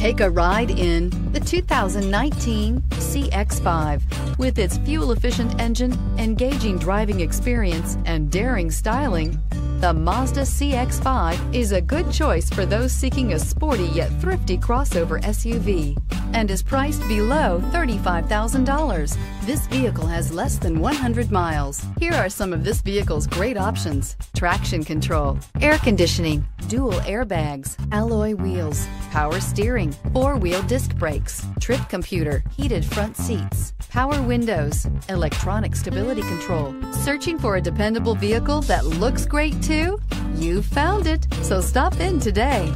Take a ride in the 2019 CX-5. With its fuel-efficient engine, engaging driving experience, and daring styling, the Mazda CX-5 is a good choice for those seeking a sporty yet thrifty crossover SUV and is priced below $35,000. This vehicle has less than 100 miles. Here are some of this vehicle's great options. Traction control, air conditioning, dual airbags, alloy wheels, power steering, four-wheel disc brakes, trip computer, heated front seats, power windows, electronic stability control. Searching for a dependable vehicle that looks great too? You found it, so stop in today.